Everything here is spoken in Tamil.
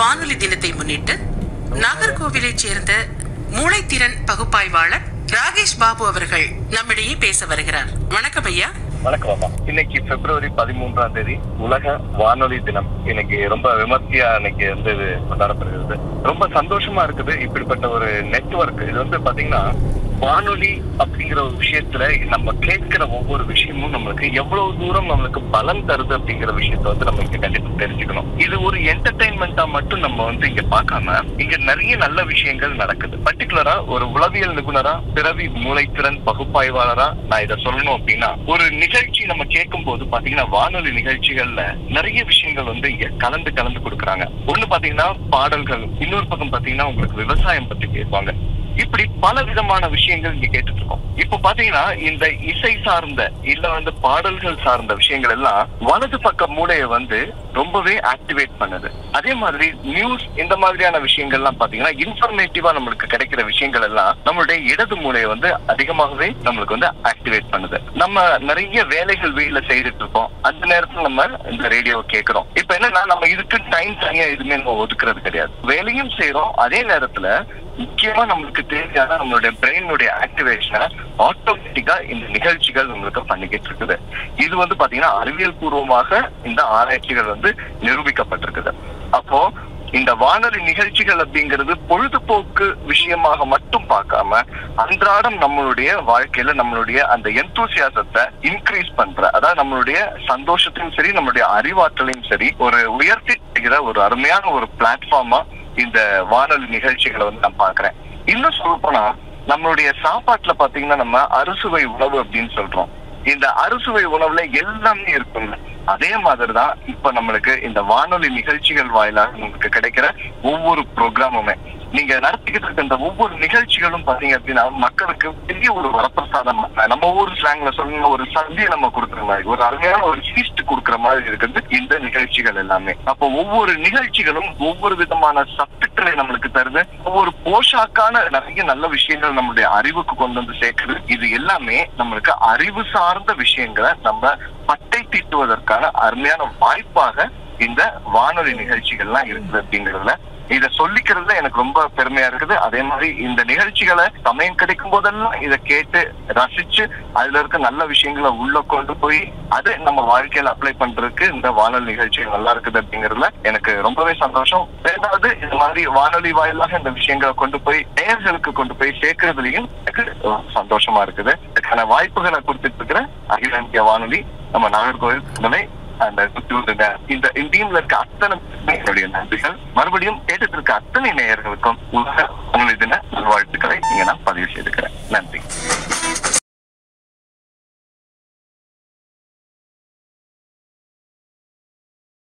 வானொலி தினத்தை முன்னிட்டு நாகர்கோவிலைச் சேர்ந்த மூளைத்திறன் பகுப்பாய்வாளர் ராகேஷ் பாபு அவர்கள் நம்மிடையே பேச வருகிறார். வணக்கம் ஐயா. வணக்கம் அம்மா. இன்னைக்கு பிப்ரவரி பதிமூன்றாம் தேதி உலக வானொலி தினம். இன்னைக்கு ரொம்ப விமர்சையா இன்னைக்கு வந்து கொண்டாடப்படுகிறது. ரொம்ப சந்தோஷமா இருக்குது. இப்படிப்பட்ட ஒரு நெட்வொர்க். இது வந்து பாத்தீங்கன்னா வானொலி அப்படிங்கிற ஒரு விஷயத்துல நம்ம கேட்கிற ஒவ்வொரு விஷயமும் நம்மளுக்கு எவ்வளவு தூரம் நம்மளுக்கு பலன் தருது அப்படிங்கிற விஷயத்த வந்து நம்ம இங்க கண்டிப்பா தெரிஞ்சுக்கணும். இது ஒரு என்டர்டைன்மெண்டா மட்டும் நம்ம வந்து இங்க பார்க்காம இங்க நிறைய நல்ல விஷயங்கள் நடக்குது. பர்டிகுலரா ஒரு உளவியல் நிபுணரா பிறவி மூளைத்திறன் பகுப்பாய்வாளரா நான் இதை சொல்லணும் அப்படின்னா ஒரு நிகழ்ச்சி நம்ம கேட்கும் போது பாத்தீங்கன்னா வானொலி நிகழ்ச்சிகள்ல நிறைய விஷயங்கள் வந்து இங்க கலந்து கலந்து கொடுக்குறாங்க. ஒண்ணு பாத்தீங்கன்னா பாடல்கள். இன்னொரு பக்கம் பாத்தீங்கன்னா உங்களுக்கு விவசாயம் பத்தி பேசுவாங்க இப்படி பல விதமான விஷயங்கள் இங்க கேட்டுட்டு இருக்கோம் இப்ப பாத்தீங்கன்னா இந்த இசை சார்ந்த இல்ல வந்து பாடல்கள் சார்ந்த விஷயங்கள் எல்லாம் வலது பக்க மூளையை வந்து ரொம்பவே ஆக்டிவேட் பண்ணுது. அதே மாதிரி நியூஸ் இந்த மாதிரியான விஷயங்கள்லாம் பாத்தீங்கன்னா இன்ஃபர்மேட்டிவா நம்மளுக்கு கிடைக்கிற விஷயங்கள் எல்லாம் நம்மளுடைய இடது மூலையை வந்து அதிகமாகவே நம்மளுக்கு வந்து ஆக்டிவேட் பண்ணுது. நம்ம நிறைய வேலைகள் வீட்டுல செய்துட்டு இருக்கோம் அந்த நேரத்துல நம்ம இந்த ரேடியோ கேட்கிறோம். இப்ப என்னன்னா நம்ம இதுக்கு டைம் தனியா எதுவுமே நம்ம ஒதுக்குறது கிடையாது. வேலையும் செய்யறோம் அதே நேரத்துல முக்கியமா நம்மளுக்கு தேவையான நம்மளுடைய பிரெயினுடைய ஆக்டிவேஷனை ஆட்டோமேட்டிக்கா இந்த நிகழ்ச்சிகள் நம்மளுக்கு பண்ணிக்கிட்டு இருக்குது. இது வந்து பாத்தீங்கன்னா அறிவியல் பூர்வமாக இந்த ஆராய்ச்சிகள் வந்து நிரூபிக்கப்பட்டிருக்குது. அப்போ இந்த வானொலி நிகழ்ச்சிகள் அப்படிங்கிறது பொழுதுபோக்கு விஷயமாக மட்டும் பார்க்காம அன்றாடம் நம்மளுடைய வாழ்க்கையில நம்மளுடைய அந்த எந்தூசியாசத்தை இன்க்ரீஸ் பண்ற அதாவது நம்மளுடைய சந்தோஷத்தையும் சரி நம்மளுடைய அறிவாற்றலையும் சரி ஒரு உயர்த்தி செய்கிற ஒரு அருமையான ஒரு பிளாட்ஃபார்மா இந்த வானொலி நிகழ்ச்சிகளை வந்து நான் பாக்குறேன் இன்னும் சொல்ல போனா நம்மளுடைய சாப்பாட்டுல பாத்தீங்கன்னா நம்ம அறுசுவை உணவு அப்படின்னு சொல்றோம். இந்த அறுசுவை உணவுல எல்லாமே இருக்குங்க. அதே மாதிரிதான் இப்ப நம்மளுக்கு இந்த வானொலி நிகழ்ச்சிகள் வாயிலாக உங்களுக்கு கிடைக்கிற ஒவ்வொரு ப்ரோக்ராமுமே நீங்க நடத்திக்கிட்டு இருக்க இந்த ஒவ்வொரு நிகழ்ச்சிகளும் பாத்தீங்க அப்படின்னா மக்களுக்கு பெரிய ஒரு வரப்பிரசாதம். நம்ம ஊர் ஸ்லாங்ல சொல்லுங்க ஒரு சந்தியை நம்ம கொடுக்குற மாதிரி ஒரு அருமையான ஒரு ஃபீஸ்ட் கொடுக்குற மாதிரி இருக்குது இந்த நிகழ்ச்சிகள் எல்லாமே. அப்போ ஒவ்வொரு நிகழ்ச்சிகளும் ஒவ்வொரு விதமான சத்துக்களை நம்மளுக்கு தருது. ஒவ்வொரு போஷாக்கான நிறைய நல்ல விஷயங்கள் நம்மளுடைய அறிவுக்கு கொண்டு வந்து சேர்க்குது. இது எல்லாமே நம்மளுக்கு அறிவு சார்ந்த விஷயங்களை நம்ம தீட்டுவதற்கான அருமையான வாய்ப்பாக இந்த வானொலி நிகழ்ச்சிகள்லாம் இருக்குது அப்படிங்கிறதுல இதை சொல்லிக்கிறதுல எனக்கு ரொம்ப பெருமையா இருக்குது. அதே மாதிரி இந்த நிகழ்ச்சிகளை சமயம் கிடைக்கும் போதெல்லாம் இதை கேட்டு ரசிச்சு அதுல இருக்க நல்ல விஷயங்களை உள்ள கொண்டு போய் அது நம்ம வாழ்க்கையில அப்ளை பண்றதுக்கு இந்த வானொலி நிகழ்ச்சிகள் நல்லா இருக்குது அப்படிங்கறதுல எனக்கு ரொம்பவே சந்தோஷம். ரெண்டாவது இந்த மாதிரி வானொலி வாயிலாக இந்த விஷயங்களை கொண்டு போய் நேயர்களுக்கு கொண்டு போய் சேர்க்கறதுலயும் எனக்கு சந்தோஷமா இருக்குது. இதுக்கான வாய்ப்புகளை கொடுத்துட்டு இருக்கிற அகில இந்திய வானொலி நம்ம நாகர்கோவில் இந்த டீம்ல இருக்க அத்தனை நன்றிகள். மறுபடியும் தேட்டத்திற்கு அத்தனை நேயர்களுக்கும் உங்களது நல்வாழ்த்துக்களை நீங்க நான் பதிவு செய்திருக்கிறேன் நன்றி.